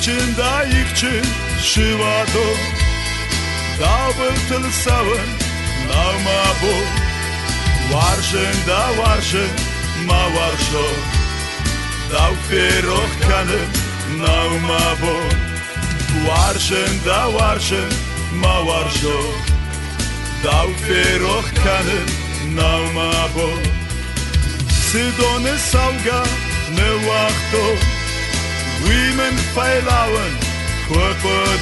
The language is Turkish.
için da için şivado Davıtıl savın nama bu. Varşın da varşın ma varşo Dav feroh kanı nama bu. Varşın da varşın ma varşo Dav feroh kanı nama bu. Sidone savga ne var en feilauwen. Krokodil.